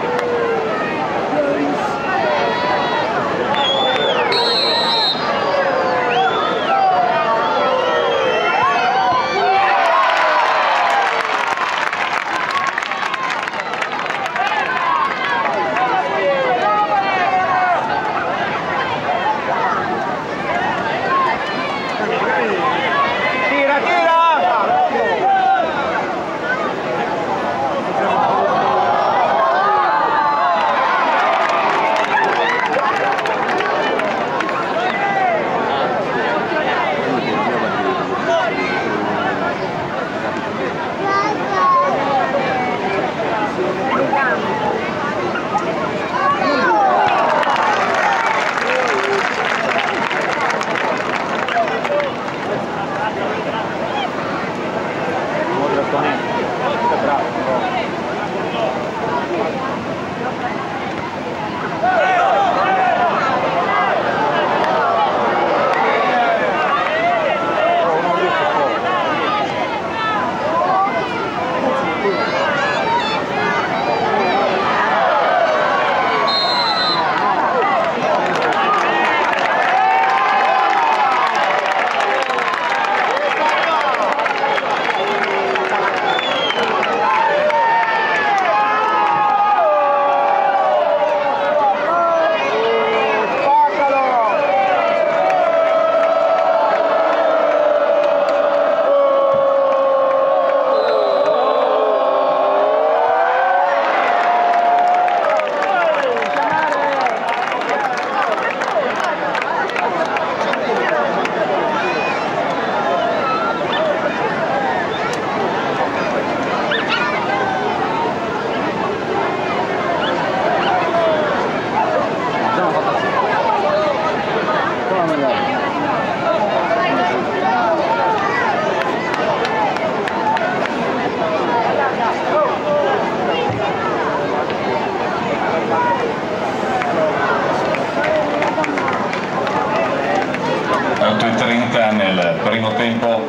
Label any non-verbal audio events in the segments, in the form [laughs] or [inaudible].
go. Tempo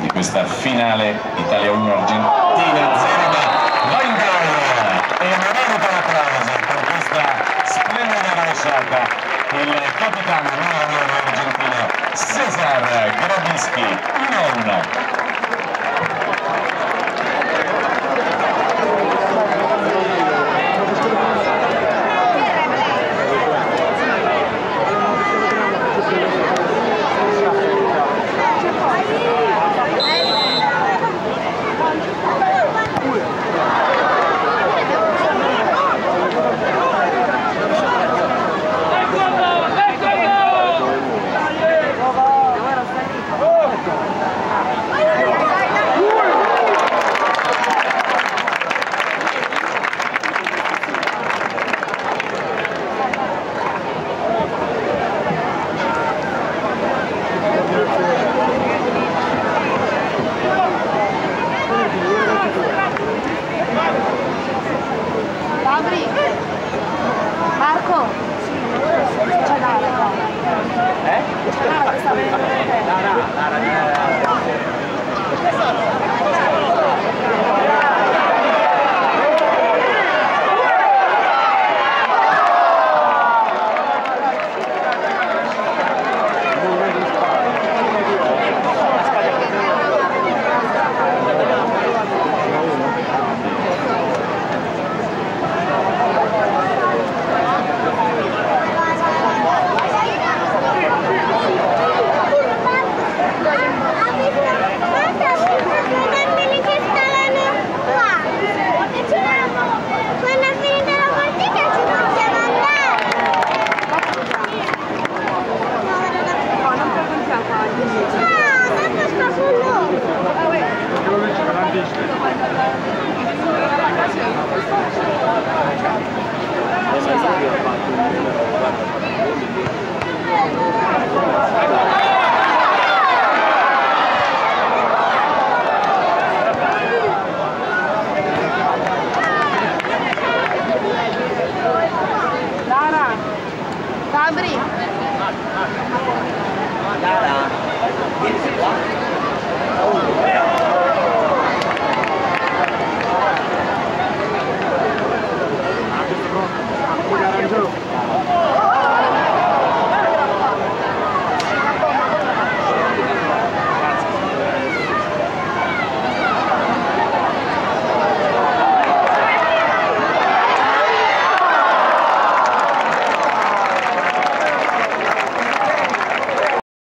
di questa finale Italia 1 Argentina 0 da Weingauer e merita l'applauso per questa splendida rovesciata il capitano numero 9 argentino Cesar Grabischi 1-1不 [laughs] 要